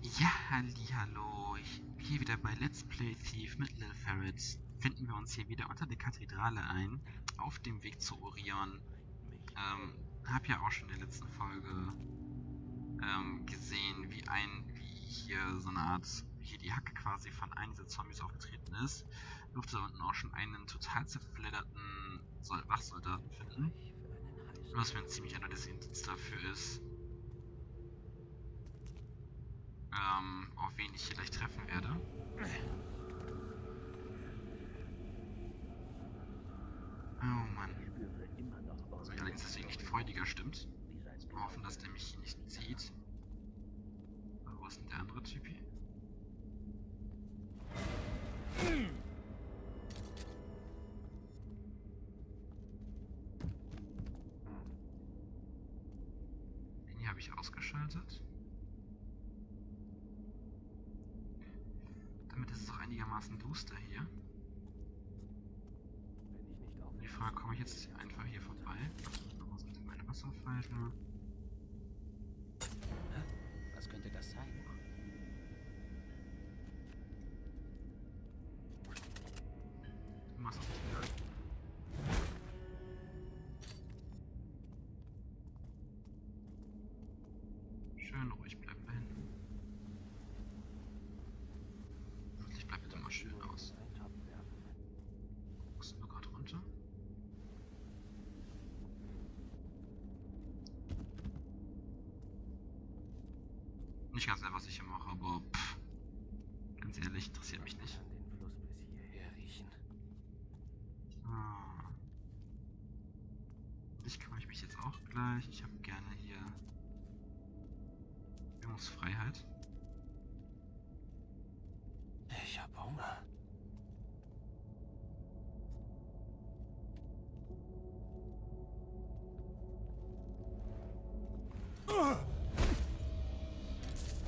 Ja, hallo, ich hier wieder bei Let's Play Thief mit Lil Ferret. Finden wir uns hier wieder unter der Kathedrale ein, auf dem Weg zu Orion. Ähm, hab ja auch schon in der letzten Folge ähm, gesehen, wie ein, wie hier so eine Art, hier die Hacke quasi von einem dieser Zombies aufgetreten ist. Durfte da unten auch schon einen total zerfledderten Wachsoldaten finden. Was mir ein ziemlich eindeutiges Indiz dafür ist, ähm, auf wen ich hier gleich treffen werde. Oh Mann. Also allerdings deswegen nicht freudiger stimmt. Wir hoffen, dass der mich hier nicht sieht. Wo ist denn der andere Typi? Den hier habe ich ausgeschaltet. Damit ist es auch einigermaßen duster hier. Die Frage, komme ich jetzt einfach hier vorbei? Nochmal so meine Wasserpfeife. Was könnte das sein? Schön ruhig bleiben da hinten. Wirklich bleib bitte mal schön aus. Guckst du nur gerade runter? Nicht ganz einfach, was ich hier mache, aber pff, ganz ehrlich, interessiert mich nicht. Ah. Dich kümmere ich mich jetzt auch gleich. Ich habe gerne hier Übungsfreiheit.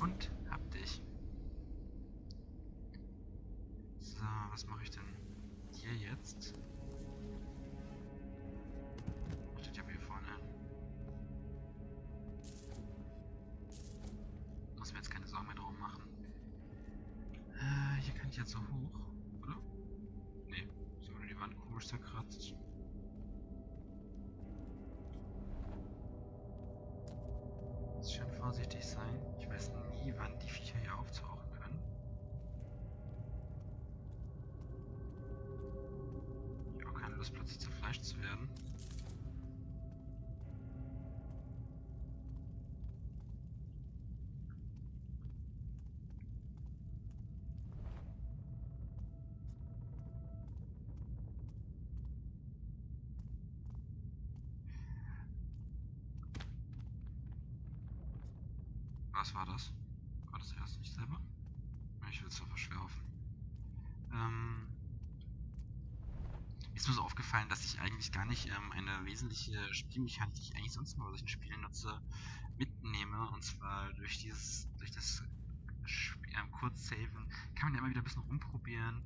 Und hab dich. So, was mache ich denn hier jetzt? Steht ja hier vorne. Muss mir jetzt keine Sorgen mehr drum machen. Äh, hier kann ich jetzt so hoch, Lust, plötzlich zerfleischt zu werden. Was war das? War das erst nicht selber? Ich will es doch schwer hoffen. Ähm, ist so aufgefallen, dass ich eigentlich gar nicht ähm, eine wesentliche Spielmechanik, die ich eigentlich sonst immer bei solchen Spielen nutze, mitnehme. Und zwar durch dieses, durch das ähm, Kurzsaven kann man ja immer wieder ein bisschen rumprobieren,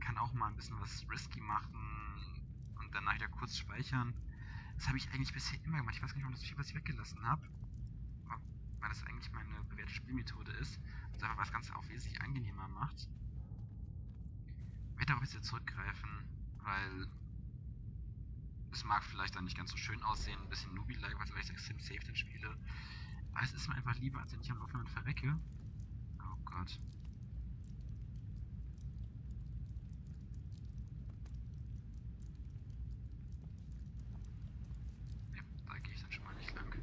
kann auch mal ein bisschen was risky machen und danach wieder kurz speichern. Das habe ich eigentlich bisher immer gemacht. Ich weiß gar nicht, warum das viel, was ich weggelassen habe weil das eigentlich meine bewährte Spielmethode ist und einfach was Ganze auch wesentlich angenehmer macht. Ich werde darauf jetzt zurückgreifen, weil es mag vielleicht dann nicht ganz so schön aussehen, ein bisschen Newbie-like, weil ich extrem safe dann spiele. Aber es ist mir einfach lieber, als wenn ich am Laufenden verrecke. Oh Gott. Ja, da gehe ich dann schon mal nicht lang.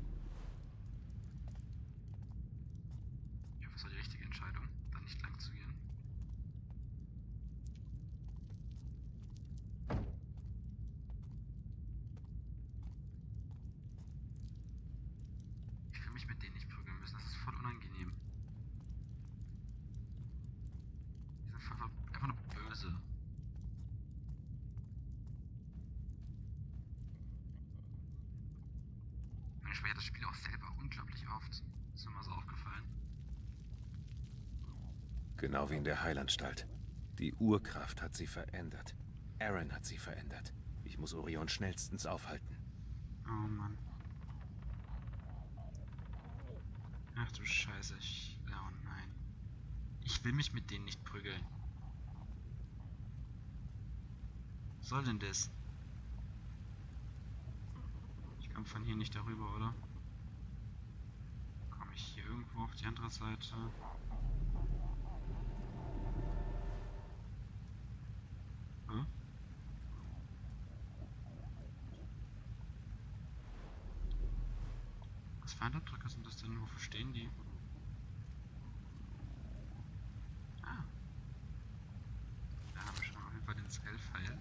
Ich hoffe, es war die richtige Entscheidung, da nicht lang zu gehen. Ich will mich mit denen nicht prügeln müssen, das ist voll unangenehm. Die sind voll, voll, einfach nur böse. Ich spiele das Spiel auch selber unglaublich oft. Ist mir mal so aufgefallen. Genau wie in der Heilanstalt. Die Urkraft hat sie verändert. Aaron hat sie verändert. Ich muss Orion schnellstens aufhalten. Oh Mann. Ach du Scheiße, ich. Oh nein. Ich will mich mit denen nicht prügeln. Was soll denn das? Ich komme von hier nicht darüber, oder? Irgendwo auf die andere Seite? Hm? Was für Eindrücke sind das denn? Wofür stehen die? Ah. Da haben wir schon auf jeden Fall den Scale-Pfeil.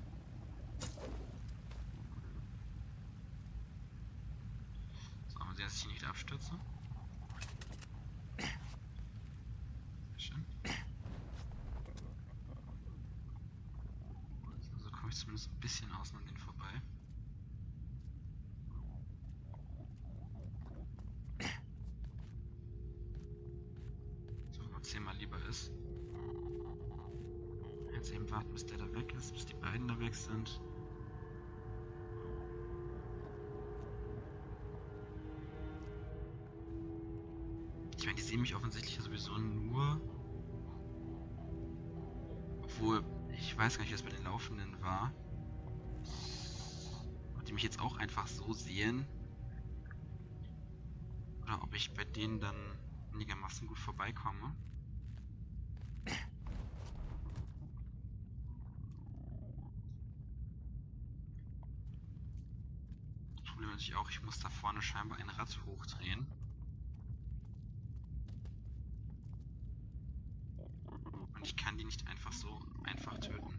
So, mal sehen, dass ich nicht abstürze. Ich meine, die sehen mich offensichtlich sowieso nur. Obwohl, ich weiß gar nicht, was bei den Laufenden war. Ob die mich jetzt auch einfach so sehen. Oder ob ich bei denen dann einigermaßen gut vorbeikomme. Das Problem ist natürlich auch, ich muss da vorne scheinbar ein Rad hochdrehen. Und ich kann die nicht einfach so einfach töten.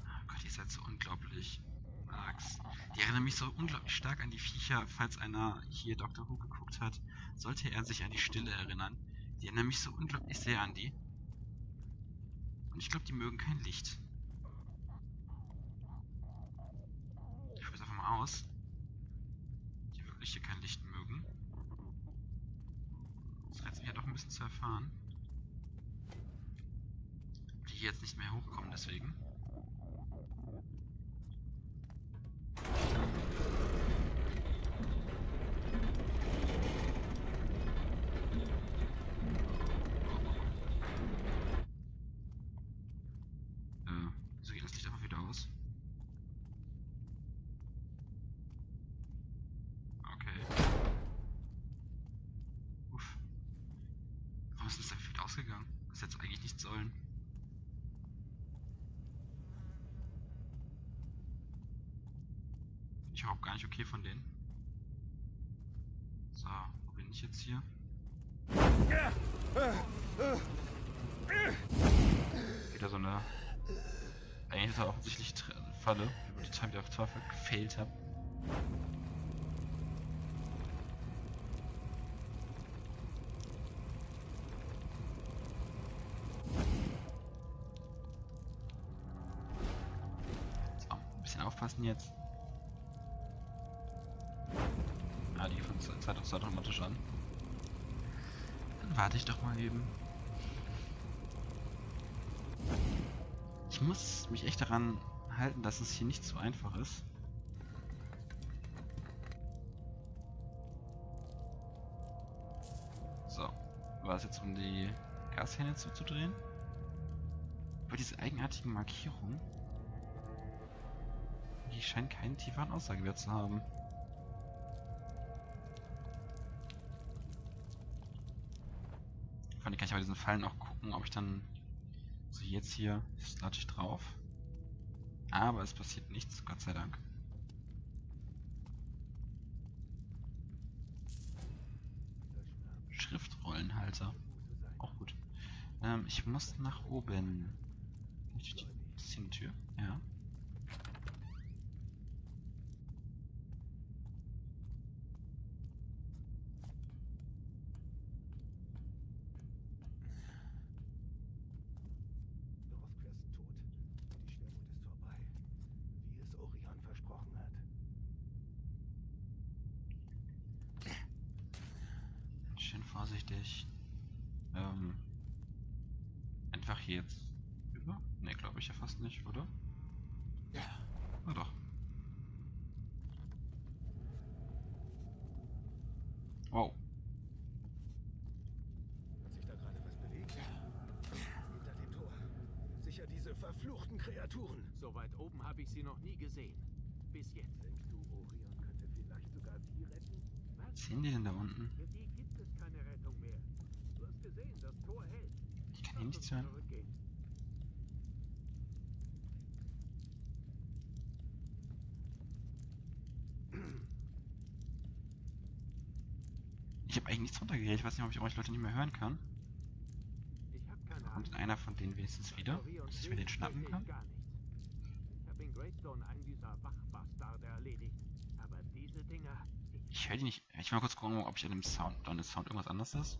Oh Gott, ihr seid so unglaublich. Max. Die erinnern mich so unglaublich stark an die Viecher, falls einer hier Dr. Who geguckt hat. Sollte er sich an die Stille erinnern. Die erinnern mich so unglaublich sehr an die. Und ich glaube, die mögen kein Licht. Ich probiere einfach mal aus. Die wirklich hier kein Licht mögen. Das reizt mich ja doch ein bisschen zu erfahren. Jetzt nicht mehr hochkommen, deswegen. Äh, wieso geht das Licht einfach wieder aus? Okay. Uff. Warum ist das denn viel ausgegangen? Das hätte es eigentlich nicht sollen. Ich überhaupt gar nicht okay von denen. So, wo bin ich jetzt hier? Wieder so eine eigentlich ist er offensichtlich Falle, über die wieder auf Teufel gefailt habe. Ein bisschen aufpassen jetzt. Ah, die fängt Zeit uns automatisch an. Dann warte ich doch mal eben. Ich muss mich echt daran halten, dass es hier nicht so einfach ist. So, war es jetzt um die Gashähne zuzudrehen? Aber diese eigenartigen Markierungen, die scheinen keinen tieferen Aussagewert zu haben. Vor allem kann ich bei diesen Fallen auch gucken, ob ich dann so jetzt hier lade ich drauf. Aber es passiert nichts, Gott sei Dank. Schriftrollenhalter. Auch gut. Ähm, ich muss nach oben. Die- ist hier eine Tür? Ja. ich ähm, einfach hier jetzt über? Ne, glaube ich ja fast nicht, oder? Ja. Na doch. Wow. Hat sich da gerade was bewegt? Ja. Hinter dem Tor. Sicher diese verfluchten Kreaturen. So weit oben habe ich sie noch nie gesehen. Bis jetzt. Denkst du, Orion könnte vielleicht sogar sie retten? Was? Sind die denn da unten? Für die gibt es keine Rettung ich kann hier nichts hören. Ich habe eigentlich nichts runtergeredet. Ich weiß nicht, ob ich euch Leute nicht mehr hören kann. Kommt einer von denen wenigstens wieder? Dass ich mir den schnappen kann? ich gar nichts. Ich habe in Greystone einen dieser Wachbastarde erledigt. Aber diese Dinger... Ich höre die nicht. Ich will mal kurz gucken, ob ich an dem Sound, an dem Sound irgendwas anderes ist.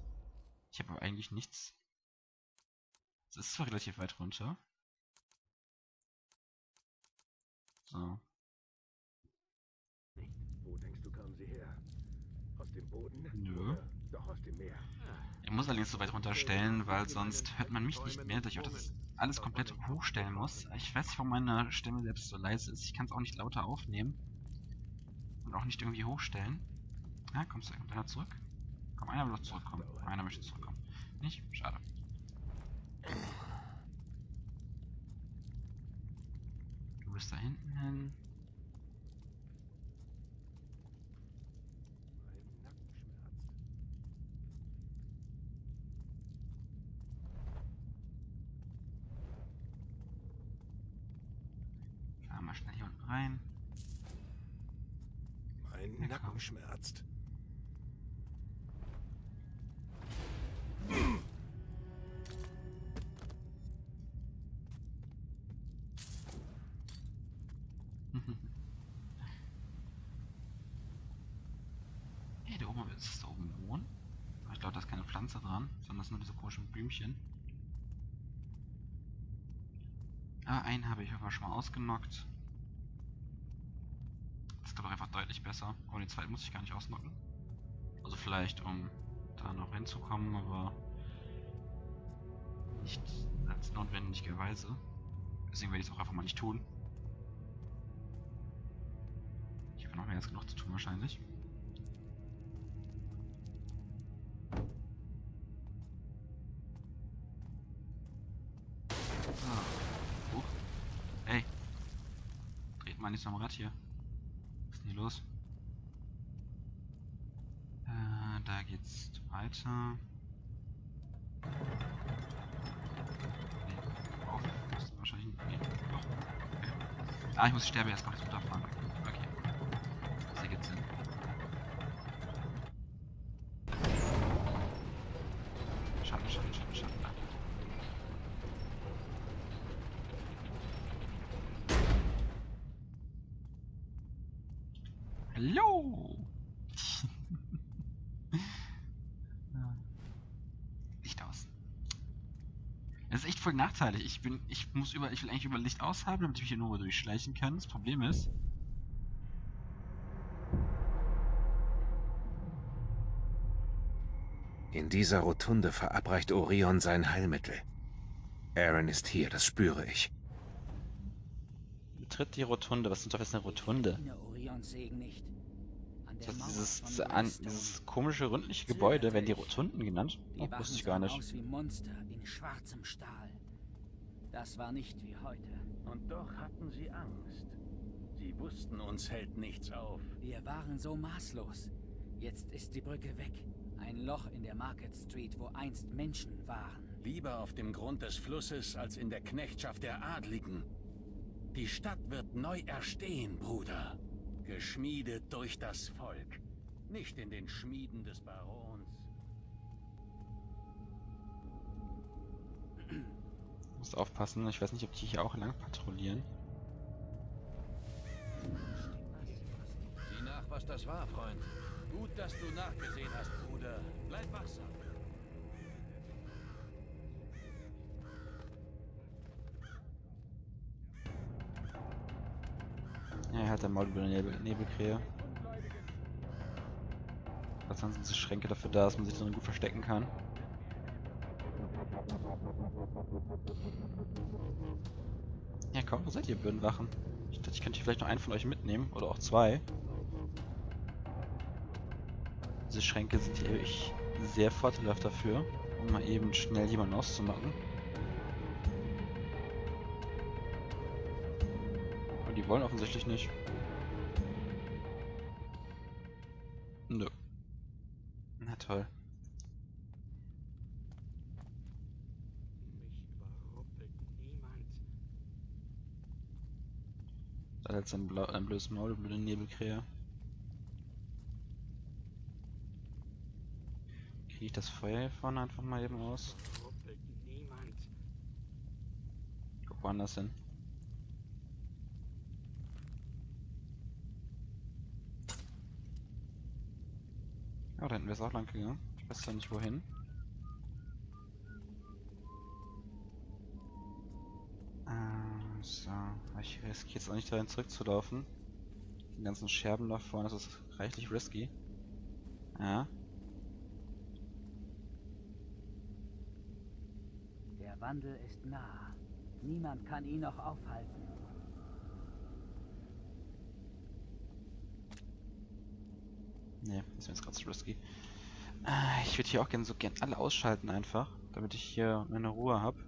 Ich habe aber eigentlich nichts. Es ist zwar relativ weit runter. So. Wo denkst du, kamen sie her? Aus dem Boden? Nö. Doch aus dem Meer. Ich muss allerdings so weit runterstellen, weil sonst hört man mich nicht mehr, dass ich auch das alles komplett hochstellen muss. Ich weiß nicht, warum meine Stimme selbst so leise ist. Ich kann es auch nicht lauter aufnehmen. Und auch nicht irgendwie hochstellen. Ja, kommst du, kommt einer zurück? Einer will doch zurückkommen. Einer möchte zurückkommen. Nicht? Schade. Du bist da hinten hin. Hey, da oben ist da oben ein. Aber Ich glaube, da ist keine Pflanze dran, sondern das sind nur diese komischen Blümchen. Ah, einen habe ich aber schon mal ausgenockt. Das ist glaube einfach deutlich besser. Aber den zweiten muss ich gar nicht ausnocken. Also vielleicht, um da noch hinzukommen, aber nicht als notwendigerweise. Deswegen werde ich es auch einfach mal nicht tun. Ich habe noch mehr als genug zu tun wahrscheinlich. Dreht mal nicht so am Rad hier. Was ist denn hier los? Äh, da geht's weiter. Nee, auf. Muss wahrscheinlich. Nee, doch. Okay. Ah, ich muss die Sterbe erst noch runterfahren. Okay. Das ergibt Sinn. Schatten, Schatten, Schatten, Schatten. Da. Hallo! Licht aus. Das ist echt voll nachteilig. Ich bin, ich muss über, ich will eigentlich über Licht aus haben, damit ich mich hier nur durchschleichen kann. Das Problem ist, In dieser Rotunde verabreicht Orion sein Heilmittel. Aaron ist hier, das spüre ich. betritt die Rotunde. Was ist denn das eine Rotunde? Orions Segen nicht. An der Das Mauer dieses, an, dieses komische rundliche Gebäude werden die Rotunden genannt. Die Oh, wusste ich gar nicht. aus wie Monster in schwarzem Stahl. Das war nicht wie heute. Und doch hatten sie Angst. Sie wussten, uns hält nichts auf. Wir waren so maßlos. Jetzt ist die Brücke weg. Ein Loch in der Market Street, wo einst Menschen waren. Lieber auf dem Grund des Flusses als in der Knechtschaft der Adligen. Die Stadt wird neu erstehen, Bruder. Geschmiedet durch das Volk. Nicht in den Schmieden des Barons. Muss aufpassen, ich weiß nicht, ob die hier auch lang patrouillieren. Sieh nach, was das war, Freund. Gut, dass du nachgesehen hast, Bruder. Bleib wachsam. Der Maul über eine Nebel Nebelkrähe. Sonst sind diese Schränke dafür da, dass man sich drin gut verstecken kann. Ja, komm, wo seid ihr, Birnenwachen? Ich dachte, ich könnte hier vielleicht noch einen von euch mitnehmen. Oder auch zwei. Diese Schränke sind hier wirklich sehr vorteilhaft dafür, um mal eben schnell jemanden auszumachen. Wollen offensichtlich nicht. Nö. Na toll. Mich überrumpelt niemand. Da hat ein, blau, ein blödes Maul, blöde Nebelkrähe. Kriege ich das Feuer hier vorne einfach mal eben aus? Niemand. Guck woanders hin. Da hinten wäre es auch lang gegangen. Ich weiß zwar nicht wohin. Äh, so. Ich riskiere jetzt auch nicht dahin zurückzulaufen. Die ganzen Scherben da vorne, das ist reichlich risky. Ja. Der Wandel ist nah. Niemand kann ihn noch aufhalten. Das ist mir jetzt gerade zu risky. Äh, ich würde hier auch gerne so gern alle ausschalten einfach, damit ich hier meine Ruhe habe.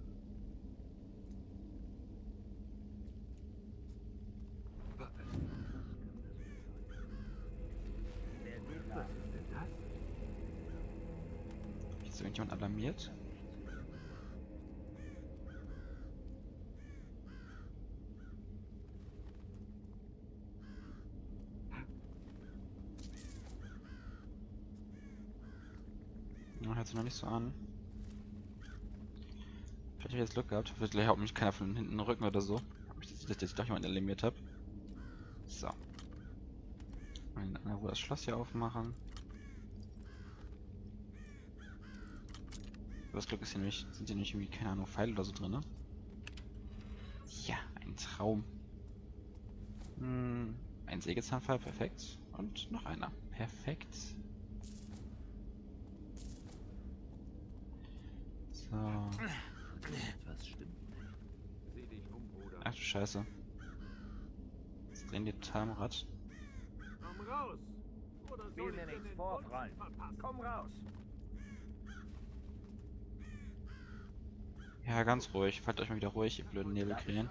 Ist irgendjemand alarmiert? Hört sich noch nicht so an. Vielleicht habe ich jetzt Glück gehabt. Vielleicht haut mich keiner von hinten Rücken oder so. Dass ich doch jemanden alarmiert habe. So. Mal in Ruhe das Schloss hier aufmachen. Das Glück ist hier nämlich, sind hier nicht irgendwie, keine Ahnung, Pfeile oder so drin, ne? Ja, ein Traum. Hm, ein Sägezahnpfeil, perfekt. Und noch einer. Perfekt. So. Etwas stimmt nicht. Sieh dich um, Bruder. Ach du Scheiße. Jetzt drehen die total am Rad. Komm raus! Oder soll dir den Bund verpassen? Komm raus! Ja, ganz ruhig. Fallt euch mal wieder ruhig, ihr blöden Nebelkrähen.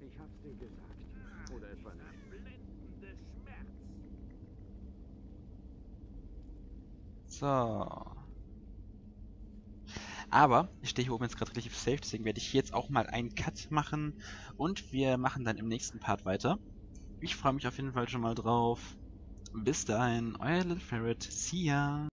Ich hab's dir gesagt. Oder etwa nicht. So. Aber ich stehe hier oben jetzt gerade relativ safe, deswegen werde ich hier jetzt auch mal einen Cut machen und wir machen dann im nächsten Part weiter. Ich freue mich auf jeden Fall schon mal drauf. Bis dahin, euer Little Ferret. See ya!